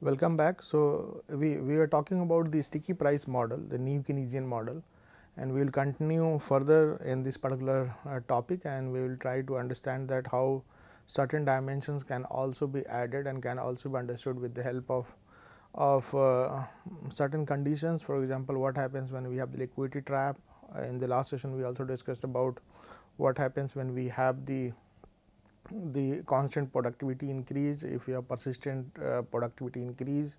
Welcome back. So, we, we are talking about the sticky price model, the New Keynesian model and we will continue further in this particular uh, topic and we will try to understand that how certain dimensions can also be added and can also be understood with the help of of uh, certain conditions. For example, what happens when we have the liquidity trap. Uh, in the last session, we also discussed about what happens when we have the the constant productivity increase, if we have persistent uh, productivity increase.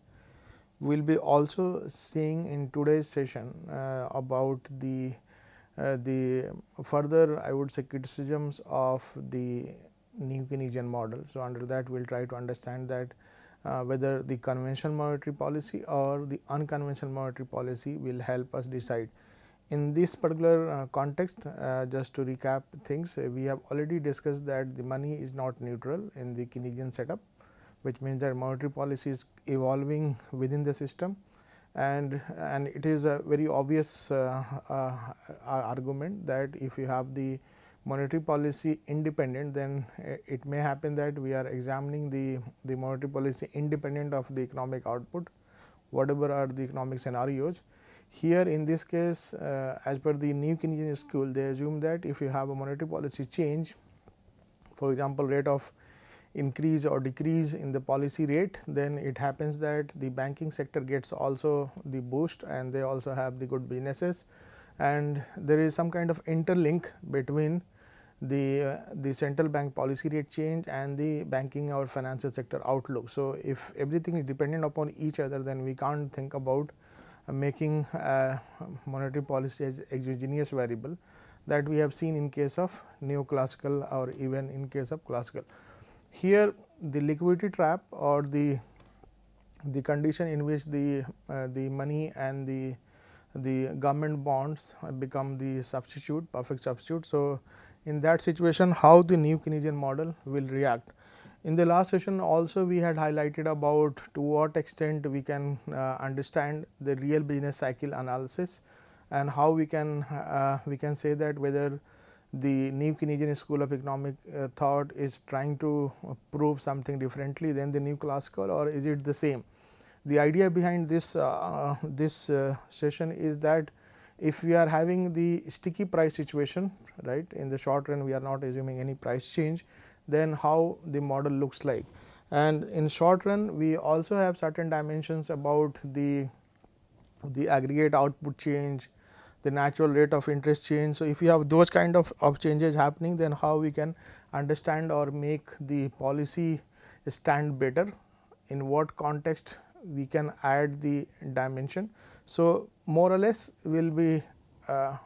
We will be also seeing in today's session uh, about the uh, the further I would say criticisms of the New Keynesian model. So, under that we will try to understand that uh, whether the conventional monetary policy or the unconventional monetary policy will help us decide. In this particular uh, context, uh, just to recap things, uh, we have already discussed that the money is not neutral in the Keynesian setup, which means that monetary policy is evolving within the system and and it is a very obvious uh, uh, argument that if you have the monetary policy independent, then uh, it may happen that we are examining the, the monetary policy independent of the economic output, whatever are the economic scenarios. Here in this case, uh, as per the new Keynesian school, they assume that if you have a monetary policy change, for example, rate of increase or decrease in the policy rate, then it happens that the banking sector gets also the boost and they also have the good businesses and there is some kind of interlink between the uh, the central bank policy rate change and the banking or financial sector outlook. So, if everything is dependent upon each other then we can't think about uh, making uh, monetary policy as exogenous variable that we have seen in case of neoclassical or even in case of classical. Here the liquidity trap or the the condition in which the uh, the money and the the government bonds become the substitute perfect substitute. So, in that situation how the New Keynesian model will react. In the last session also we had highlighted about to what extent we can uh, understand the real business cycle analysis and how we can uh, we can say that whether the New Keynesian school of economic uh, thought is trying to prove something differently than the new classical or is it the same. The idea behind this uh, this uh, session is that if we are having the sticky price situation right in the short run we are not assuming any price change then how the model looks like and in short run we also have certain dimensions about the the aggregate output change the natural rate of interest change. So, if you have those kind of, of changes happening then how we can understand or make the policy stand better in what context we can add the dimension. So, more or less we will be uh,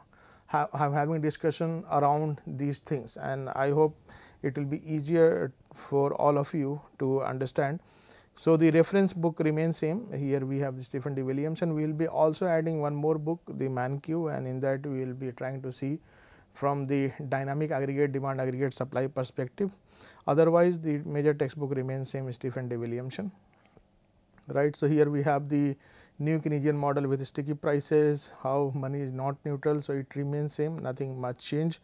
have, have having discussion around these things and I hope it will be easier for all of you to understand. So, the reference book remains same here we have the Stephen D. Williams and we will be also adding one more book the Mankiw and in that we will be trying to see from the dynamic aggregate demand aggregate supply perspective. Otherwise, the major textbook remains same Stephen D. Williamson right. So, here we have the new Keynesian model with sticky prices, how money is not neutral. So, it remains same nothing much change.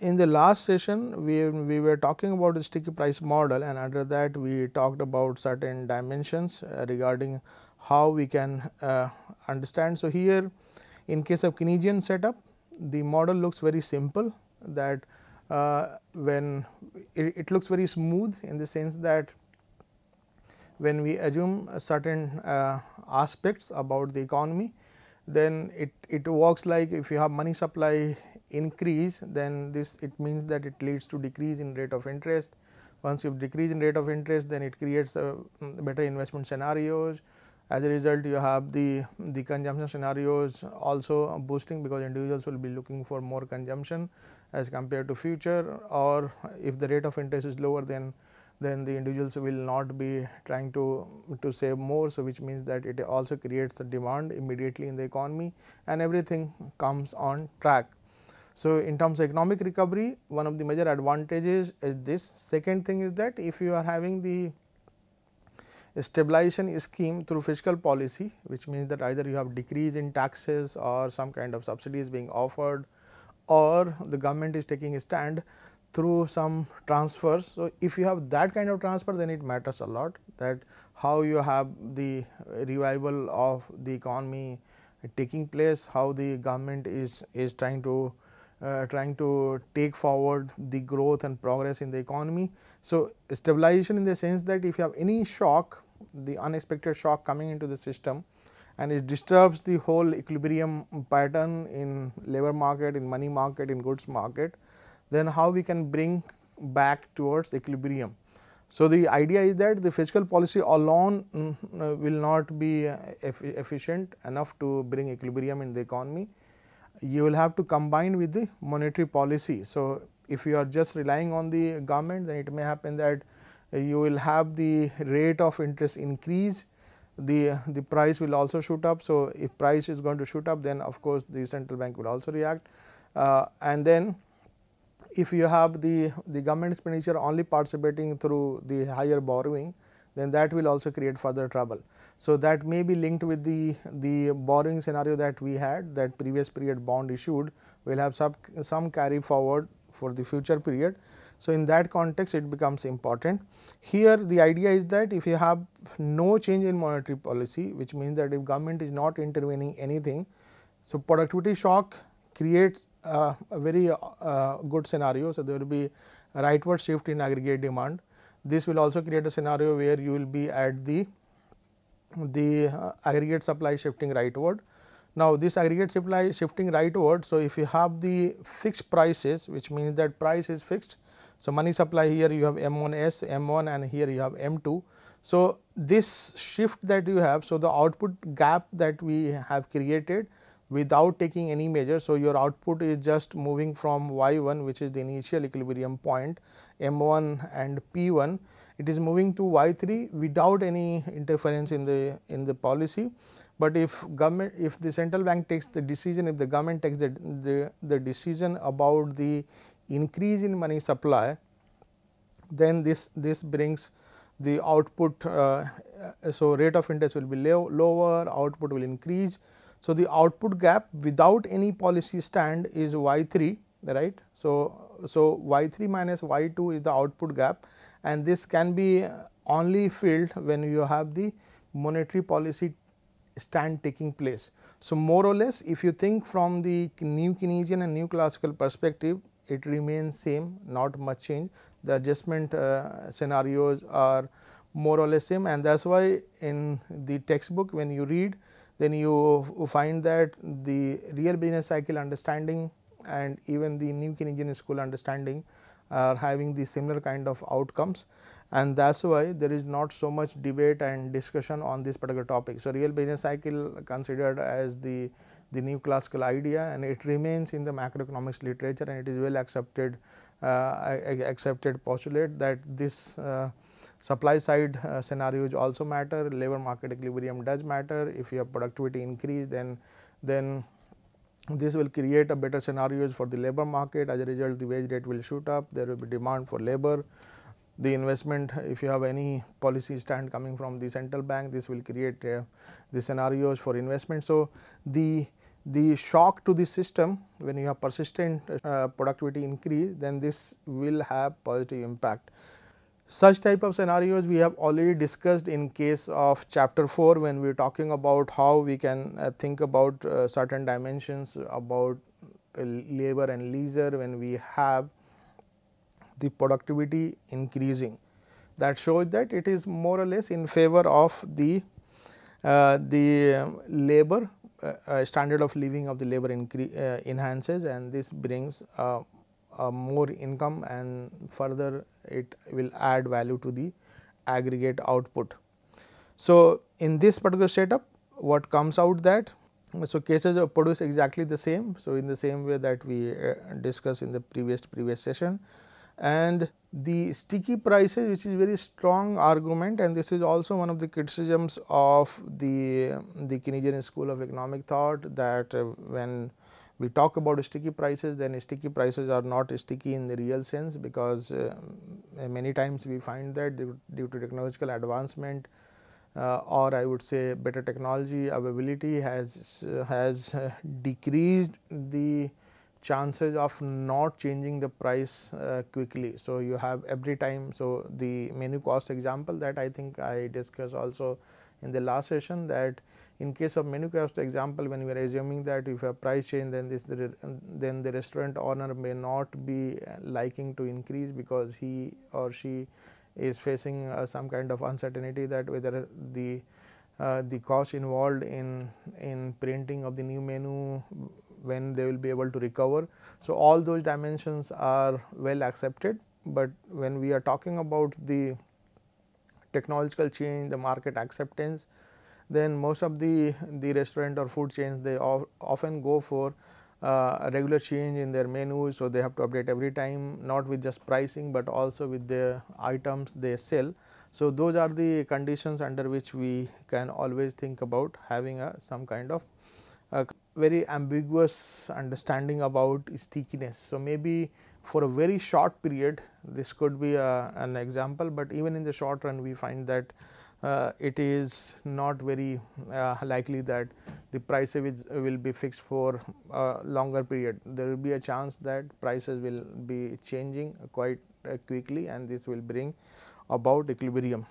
In the last session we, we were talking about the sticky price model and under that we talked about certain dimensions uh, regarding how we can uh, understand. So, here in case of Keynesian setup the model looks very simple that uh, when it, it looks very smooth in the sense that when we assume certain uh, aspects about the economy, then it, it works like if you have money supply increase, then this it means that it leads to decrease in rate of interest. Once you decrease in rate of interest, then it creates a mm, better investment scenarios. As a result, you have the the consumption scenarios also boosting because individuals will be looking for more consumption as compared to future or if the rate of interest is lower, then then the individuals will not be trying to, to save more. So, which means that it also creates a demand immediately in the economy and everything comes on track. So, in terms of economic recovery one of the major advantages is this. Second thing is that if you are having the stabilization scheme through fiscal policy which means that either you have decrease in taxes or some kind of subsidies being offered or the government is taking a stand through some transfers. So, if you have that kind of transfer then it matters a lot that how you have the revival of the economy taking place, how the government is, is trying to uh, trying to take forward the growth and progress in the economy. So, stabilization in the sense that if you have any shock, the unexpected shock coming into the system and it disturbs the whole equilibrium pattern in labor market, in money market, in goods market, then how we can bring back towards equilibrium. So, the idea is that the fiscal policy alone mm, uh, will not be uh, efficient enough to bring equilibrium in the economy. You will have to combine with the monetary policy. So, if you are just relying on the government then it may happen that you will have the rate of interest increase the the price will also shoot up. So, if price is going to shoot up then of course, the central bank will also react uh, and then if you have the, the government expenditure only participating through the higher borrowing, then that will also create further trouble. So, that may be linked with the, the borrowing scenario that we had that previous period bond issued will have some, some carry forward for the future period. So, in that context it becomes important. Here the idea is that if you have no change in monetary policy which means that if government is not intervening anything. So, productivity shock creates uh, a very uh, good scenario. So, there will be a rightward shift in aggregate demand. This will also create a scenario where you will be at the the uh, aggregate supply shifting rightward. Now, this aggregate supply shifting rightward. So, if you have the fixed prices which means that price is fixed. So, money supply here you have M1S, M1 and here you have M2. So, this shift that you have. So, the output gap that we have created without taking any measure. So, your output is just moving from y 1 which is the initial equilibrium point m 1 and p 1 it is moving to y 3 without any interference in the in the policy. But if government if the central bank takes the decision if the government takes the, the, the decision about the increase in money supply then this this brings the output uh, so rate of interest will be low, lower output will increase so, the output gap without any policy stand is y 3 right. So, so y 3 minus y 2 is the output gap and this can be only filled when you have the monetary policy stand taking place. So, more or less if you think from the new Keynesian and new classical perspective it remains same not much change the adjustment uh, scenarios are more or less same and that is why in the textbook when you read then you find that the real business cycle understanding and even the new Keynesian school understanding are having the similar kind of outcomes and that is why there is not so much debate and discussion on this particular topic. So, real business cycle considered as the the new classical idea and it remains in the macroeconomics literature and it is well accepted uh, accepted postulate that this uh, Supply side uh, scenarios also matter, labor market equilibrium does matter. If you have productivity increase, then then this will create a better scenarios for the labor market. As a result, the wage rate will shoot up. There will be demand for labor. The investment, if you have any policy stand coming from the central bank, this will create uh, the scenarios for investment. So, the the shock to the system when you have persistent uh, productivity increase then this will have positive impact. Such type of scenarios we have already discussed in case of chapter 4 when we are talking about how we can uh, think about uh, certain dimensions about uh, labor and leisure when we have the productivity increasing. That shows that it is more or less in favor of the uh, the um, labor uh, uh, standard of living of the labor enhances and this brings more income and further it will add value to the aggregate output. So, in this particular setup what comes out that so cases produce exactly the same. So, in the same way that we uh, discussed in the previous previous session and the sticky prices which is very strong argument and this is also one of the criticisms of the the Keynesian school of economic thought that uh, when we talk about sticky prices then sticky prices are not sticky in the real sense because uh, many times we find that due, to technological advancement uh, or I would say better technology availability has has uh, decreased the chances of not changing the price uh, quickly. So, you have every time. So, the menu cost example that I think I discussed also in the last session that in case of menu cost example when we are assuming that if a price change then this the, then the restaurant owner may not be liking to increase because he or she is facing uh, some kind of uncertainty that whether the uh, the cost involved in in printing of the new menu when they will be able to recover. So, all those dimensions are well accepted, but when we are talking about the technological change, the market acceptance, then most of the the restaurant or food chains they often go for uh, a regular change in their menus. So, they have to update every time not with just pricing, but also with the items they sell. So, those are the conditions under which we can always think about having a some kind of a very ambiguous understanding about stickiness. So, maybe for a very short period this could be a, an example, but even in the short run we find that uh, it is not very uh, likely that the price will be fixed for a longer period. There will be a chance that prices will be changing quite uh, quickly and this will bring about equilibrium.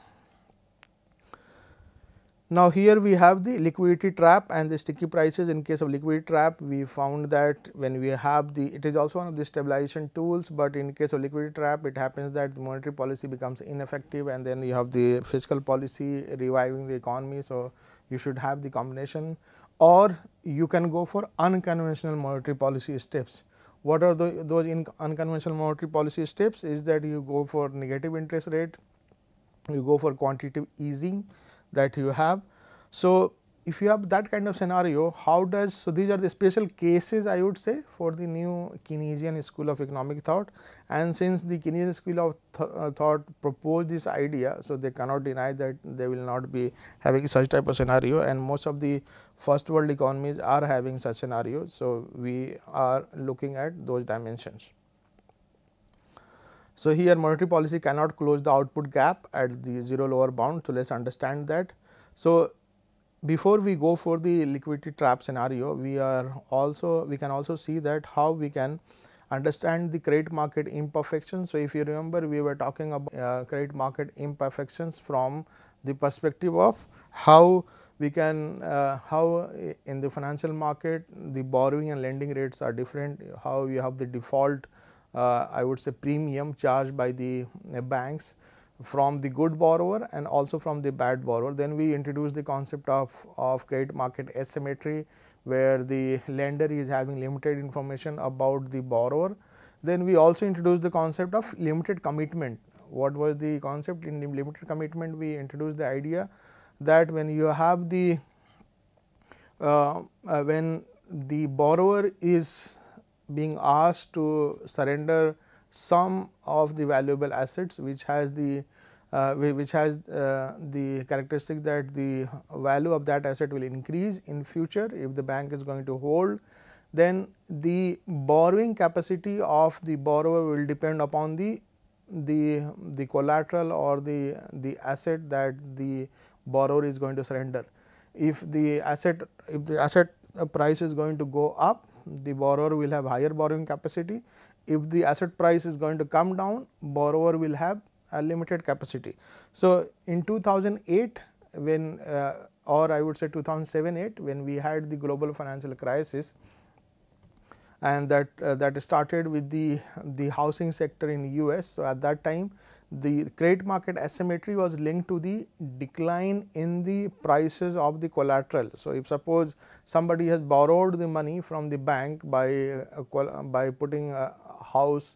Now, here we have the liquidity trap and the sticky prices in case of liquidity trap we found that when we have the it is also one of the stabilization tools, but in case of liquidity trap it happens that monetary policy becomes ineffective and then you have the fiscal policy reviving the economy. So, you should have the combination or you can go for unconventional monetary policy steps. What are the, those unconventional monetary policy steps is that you go for negative interest rate, you go for quantitative easing, that you have. So, if you have that kind of scenario, how does so these are the special cases I would say for the new Keynesian school of economic thought and since the Keynesian school of th uh, thought proposed this idea, so they cannot deny that they will not be having such type of scenario and most of the first world economies are having such scenarios. So, we are looking at those dimensions. So, here monetary policy cannot close the output gap at the 0 lower bound. So, let us understand that. So, before we go for the liquidity trap scenario, we are also we can also see that how we can understand the credit market imperfections. So, if you remember we were talking about uh, credit market imperfections from the perspective of how we can uh, how in the financial market the borrowing and lending rates are different, how you have the default I would say premium charged by the uh, banks from the good borrower and also from the bad borrower. Then we introduce the concept of, of credit market asymmetry where the lender is having limited information about the borrower. Then we also introduce the concept of limited commitment. What was the concept in the limited commitment? We introduced the idea that when you have the uh, uh, when the borrower is being asked to surrender some of the valuable assets which has the uh, which has uh, the characteristic that the value of that asset will increase in future if the bank is going to hold then the borrowing capacity of the borrower will depend upon the the the collateral or the the asset that the borrower is going to surrender. If the asset if the asset price is going to go up the borrower will have higher borrowing capacity. If the asset price is going to come down, borrower will have a limited capacity. So, in 2008 when uh, or I would say 2007-8 when we had the global financial crisis and that uh, that started with the the housing sector in US. So, at that time the credit market asymmetry was linked to the decline in the prices of the collateral. So, if suppose somebody has borrowed the money from the bank by uh, by putting a house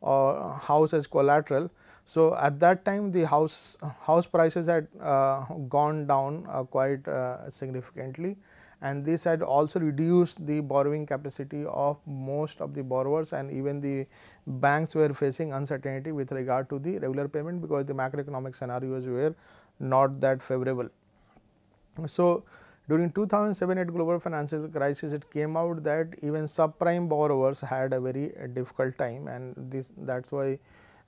or house as collateral. So, at that time the house house prices had uh, gone down uh, quite uh, significantly and this had also reduced the borrowing capacity of most of the borrowers and even the banks were facing uncertainty with regard to the regular payment because the macroeconomic scenarios were not that favorable. So, during 2007-8 global financial crisis it came out that even subprime borrowers had a very difficult time and this that is why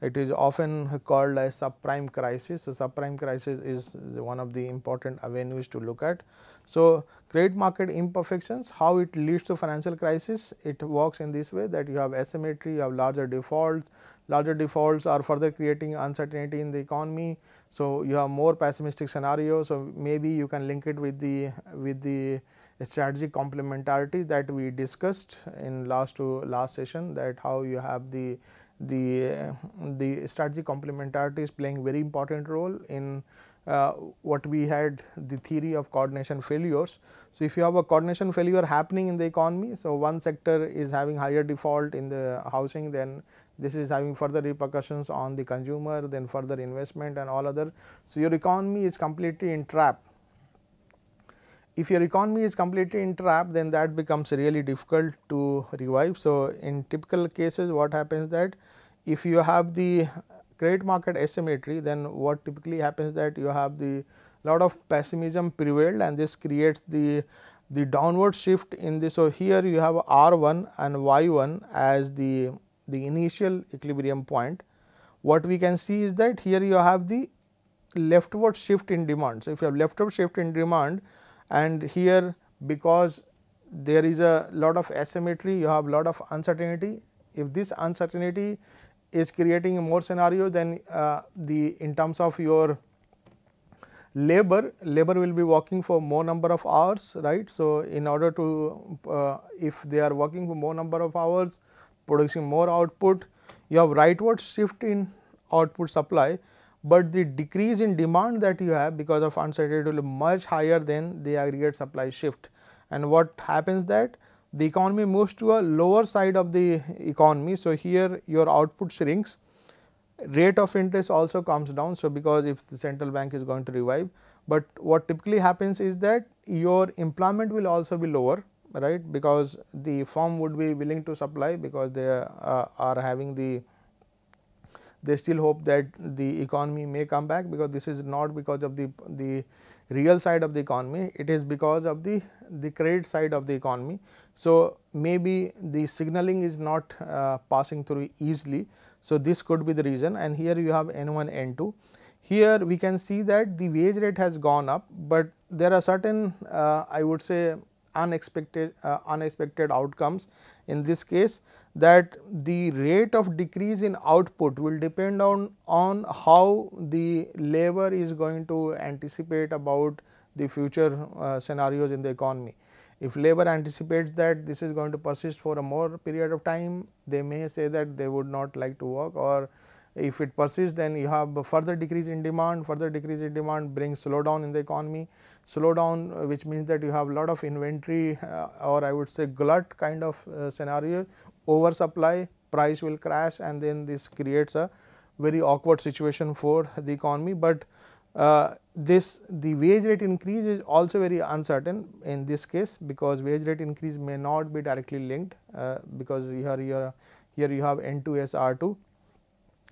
it is often called as subprime crisis. So, subprime crisis is one of the important avenues to look at. So, credit market imperfections how it leads to financial crisis it works in this way that you have asymmetry you have larger defaults larger defaults are further creating uncertainty in the economy. So, you have more pessimistic scenarios. So, maybe you can link it with the with the strategic complementarity that we discussed in last to last session that how you have the the the strategic complementarity is playing very important role in uh, what we had the theory of coordination failures. So, if you have a coordination failure happening in the economy, so one sector is having higher default in the housing then this is having further repercussions on the consumer then further investment and all other. So, your economy is completely entrapped. If your economy is completely entrapped then that becomes really difficult to revive. So, in typical cases what happens that if you have the credit market asymmetry then what typically happens that you have the lot of pessimism prevailed and this creates the the downward shift in this. So, here you have R 1 and Y 1 as the the initial equilibrium point, what we can see is that here you have the leftward shift in demand. So, if you have leftward shift in demand and here because there is a lot of asymmetry, you have lot of uncertainty. If this uncertainty is creating more scenario, then uh, the in terms of your labor, labor will be working for more number of hours, right. So, in order to uh, if they are working for more number of hours, producing more output, you have rightward shift in output supply, but the decrease in demand that you have because of uncertainty will be much higher than the aggregate supply shift. And what happens that the economy moves to a lower side of the economy. So, here your output shrinks, rate of interest also comes down. So, because if the central bank is going to revive, but what typically happens is that your employment will also be lower right because the firm would be willing to supply because they uh, are having the they still hope that the economy may come back because this is not because of the the real side of the economy. It is because of the the credit side of the economy. So maybe the signaling is not uh, passing through easily. So this could be the reason. And here you have n1 n2 here we can see that the wage rate has gone up but there are certain uh, i would say unexpected uh, unexpected outcomes in this case that the rate of decrease in output will depend on on how the labor is going to anticipate about the future uh, scenarios in the economy. If labor anticipates that this is going to persist for a more period of time, they may say that they would not like to work or if it persists then you have a further decrease in demand, further decrease in demand brings slowdown in the economy, slowdown uh, which means that you have a lot of inventory uh, or I would say glut kind of uh, scenario, oversupply price will crash and then this creates a very awkward situation for the economy. But uh, this the wage rate increase is also very uncertain in this case because wage rate increase may not be directly linked uh, because here, here, here you have N2S R2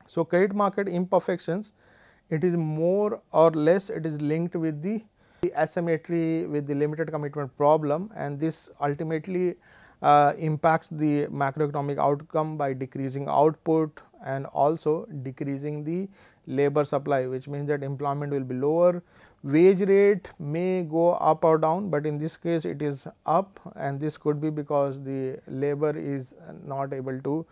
so, credit market imperfections it is more or less it is linked with the asymmetry with the limited commitment problem and this ultimately uh, impacts the macroeconomic outcome by decreasing output and also decreasing the labor supply which means that employment will be lower. Wage rate may go up or down, but in this case it is up and this could be because the labor is not able to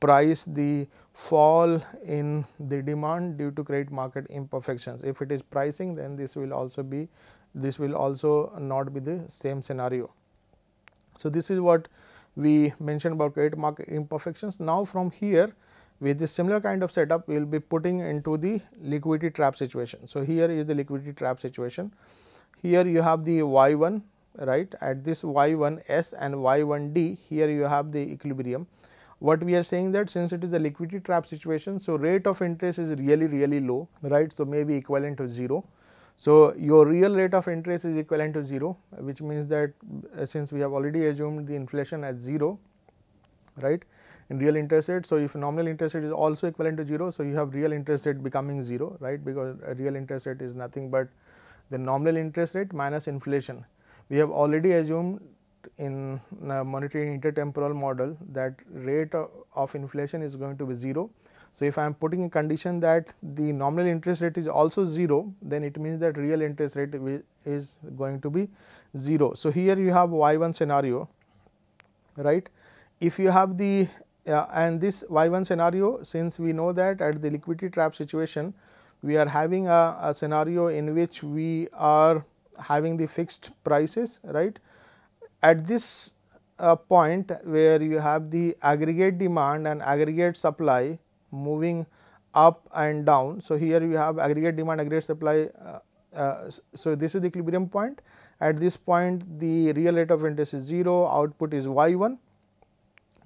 price the fall in the demand due to credit market imperfections. If it is pricing then this will also be this will also not be the same scenario. So, this is what we mentioned about credit market imperfections. Now, from here with this similar kind of setup we will be putting into the liquidity trap situation. So, here is the liquidity trap situation. Here you have the y 1 right at this y 1 s and y 1 d here you have the equilibrium what we are saying that since it is a liquidity trap situation. So, rate of interest is really really low right. So, maybe equivalent to 0. So, your real rate of interest is equivalent to 0 which means that uh, since we have already assumed the inflation as 0 right in real interest rate. So, if nominal interest rate is also equivalent to 0. So, you have real interest rate becoming 0 right because real interest rate is nothing but the nominal interest rate minus inflation. We have already assumed in monetary intertemporal model that rate of inflation is going to be 0. So, if I am putting a condition that the nominal interest rate is also 0, then it means that real interest rate is going to be 0. So, here you have y 1 scenario right. If you have the uh, and this y 1 scenario since we know that at the liquidity trap situation we are having a, a scenario in which we are having the fixed prices right. At this uh, point where you have the aggregate demand and aggregate supply moving up and down. So, here you have aggregate demand aggregate supply. Uh, uh, so, this is the equilibrium point at this point the real rate of interest is 0 output is y 1.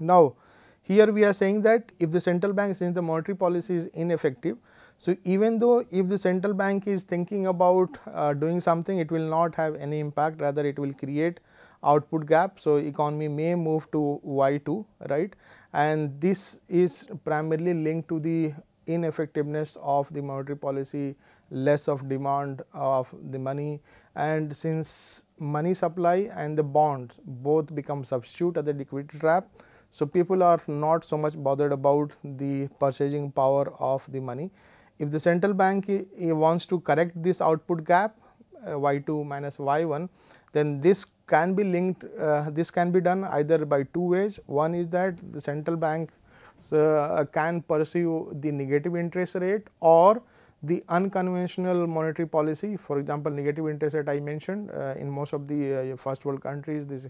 Now, here we are saying that if the central bank since the monetary policy is ineffective. So, even though if the central bank is thinking about uh, doing something it will not have any impact rather it will create output gap. So, economy may move to y 2 right and this is primarily linked to the ineffectiveness of the monetary policy less of demand of the money and since money supply and the bonds both become substitute at the liquidity trap. So, people are not so much bothered about the purchasing power of the money. If the central bank wants to correct this output gap uh, y 2 minus y 1 then this can be linked uh, this can be done either by two ways one is that the central bank uh, can pursue the negative interest rate or the unconventional monetary policy for example negative interest rate I mentioned uh, in most of the uh, first world countries this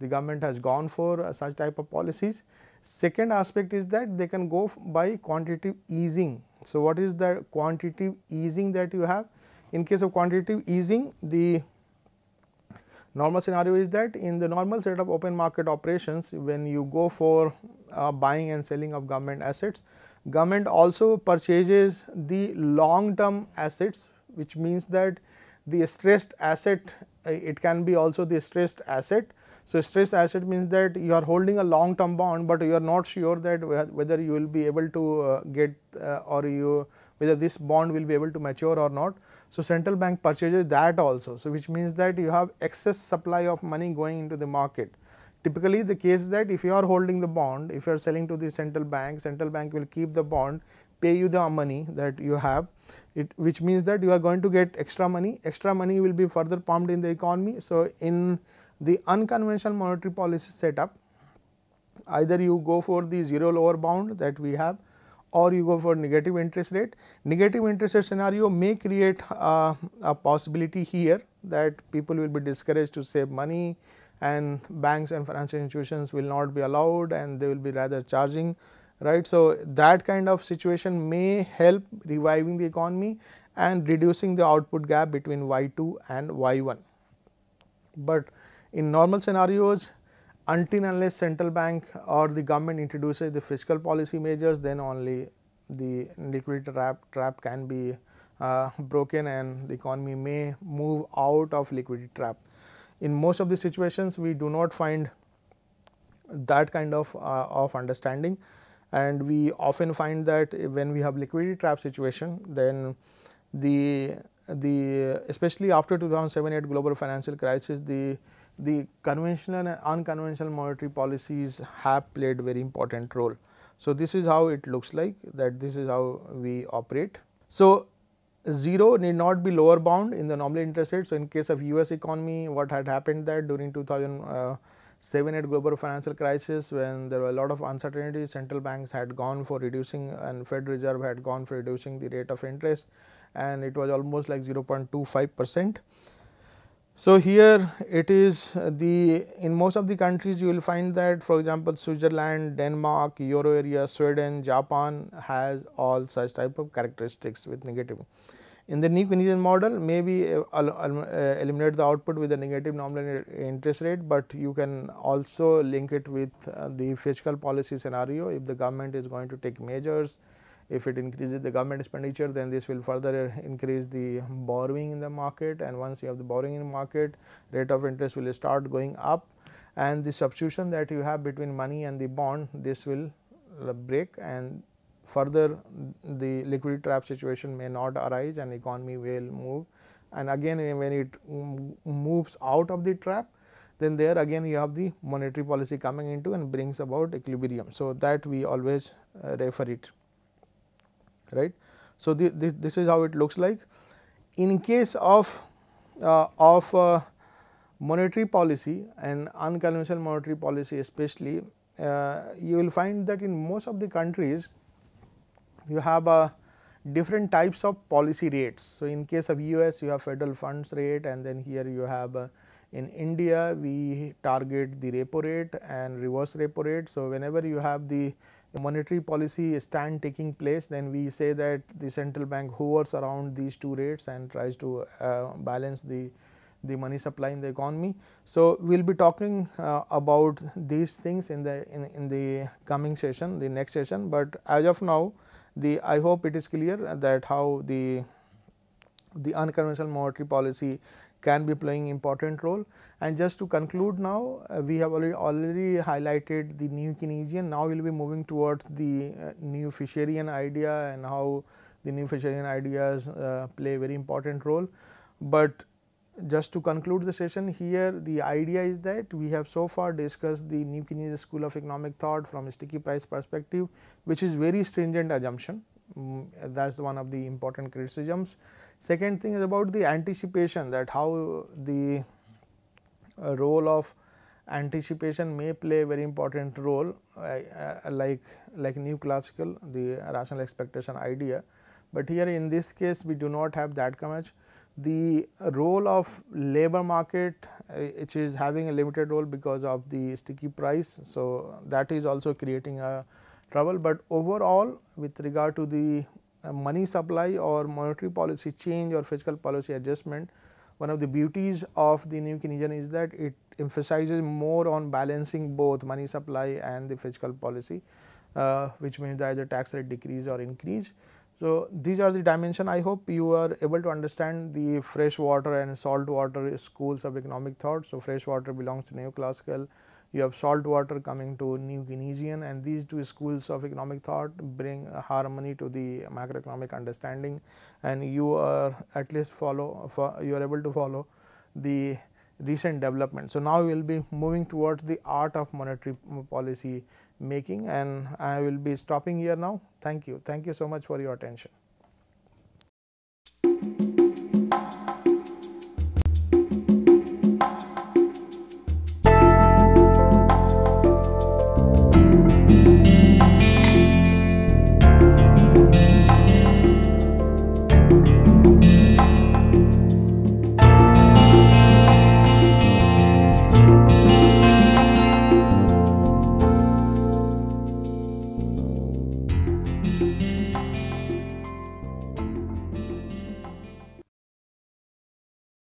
the government has gone for uh, such type of policies. Second aspect is that they can go by quantitative easing. So, what is the quantitative easing that you have? In case of quantitative easing the normal scenario is that in the normal set of open market operations when you go for uh, buying and selling of government assets, government also purchases the long term assets which means that the stressed asset uh, it can be also the stressed asset. So, stressed asset means that you are holding a long term bond, but you are not sure that whether you will be able to uh, get uh, or you whether this bond will be able to mature or not. So, central bank purchases that also. So, which means that you have excess supply of money going into the market. Typically, the case that if you are holding the bond, if you are selling to the central bank, central bank will keep the bond, pay you the money that you have, it, which means that you are going to get extra money, extra money will be further pumped in the economy. So, in the unconventional monetary policy setup, either you go for the zero lower bound that we have or you go for negative interest rate. Negative interest rate scenario may create uh, a possibility here that people will be discouraged to save money and banks and financial institutions will not be allowed and they will be rather charging right. So, that kind of situation may help reviving the economy and reducing the output gap between y 2 and y 1. But in normal scenarios until unless central bank or the government introduces the fiscal policy measures then only the liquidity trap, trap can be uh, broken and the economy may move out of liquidity trap. In most of the situations we do not find that kind of, uh, of understanding and we often find that when we have liquidity trap situation then the the especially after 2007 8 global financial crisis the the conventional and unconventional monetary policies have played very important role. So, this is how it looks like that this is how we operate. So, 0 need not be lower bound in the nominal interest rate. So, in case of US economy what had happened that during 2007 8 global financial crisis when there were a lot of uncertainty central banks had gone for reducing and Fed Reserve had gone for reducing the rate of interest and it was almost like 0.25 percent. So, here it is the in most of the countries you will find that for example, Switzerland, Denmark, Euro area, Sweden, Japan has all such type of characteristics with negative. In the new Keynesian model maybe uh, uh, eliminate the output with a negative nominal interest rate, but you can also link it with uh, the fiscal policy scenario. If the government is going to take measures if it increases the government expenditure then this will further increase the borrowing in the market. And once you have the borrowing in the market rate of interest will start going up. And the substitution that you have between money and the bond this will break. And further the liquidity trap situation may not arise and economy will move and again when it moves out of the trap then there again you have the monetary policy coming into and brings about equilibrium. So, that we always uh, refer it. right. So, the, this, this is how it looks like. In case of, uh, of uh, monetary policy and unconventional monetary policy especially, uh, you will find that in most of the countries you have a different types of policy rates. So, in case of US you have federal funds rate and then here you have uh, in India we target the repo rate and reverse repo rate. So, whenever you have the monetary policy stand taking place then we say that the central bank hovers around these two rates and tries to uh, balance the the money supply in the economy. So, we will be talking uh, about these things in the in, in the coming session the next session, but as of now the I hope it is clear that how the the unconventional monetary policy can be playing important role. And just to conclude now, uh, we have already, already highlighted the new Keynesian. Now, we will be moving towards the uh, new Fisherian idea and how the new Fisherian ideas uh, play very important role. But just to conclude the session here, the idea is that we have so far discussed the new Keynesian school of economic thought from a sticky price perspective, which is very stringent assumption. Mm, that is one of the important criticisms. Second thing is about the anticipation that how the uh, role of anticipation may play a very important role uh, uh, like like new classical the rational expectation idea, but here in this case we do not have that much the role of labor market uh, which is having a limited role because of the sticky price. So, that is also creating a trouble, but overall with regard to the uh, money supply or monetary policy change or fiscal policy adjustment, one of the beauties of the new Keynesian is that it emphasizes more on balancing both money supply and the fiscal policy, uh, which means either tax rate decrease or increase. So, these are the dimension. I hope you are able to understand the fresh water and salt water schools of economic thought. So, fresh water belongs to neoclassical, you have salt water coming to new Keynesian and these two schools of economic thought bring harmony to the macroeconomic understanding. And you are at least follow you are able to follow the recent development. So, now we will be moving towards the art of monetary policy making and I will be stopping here now. Thank you. Thank you so much for your attention.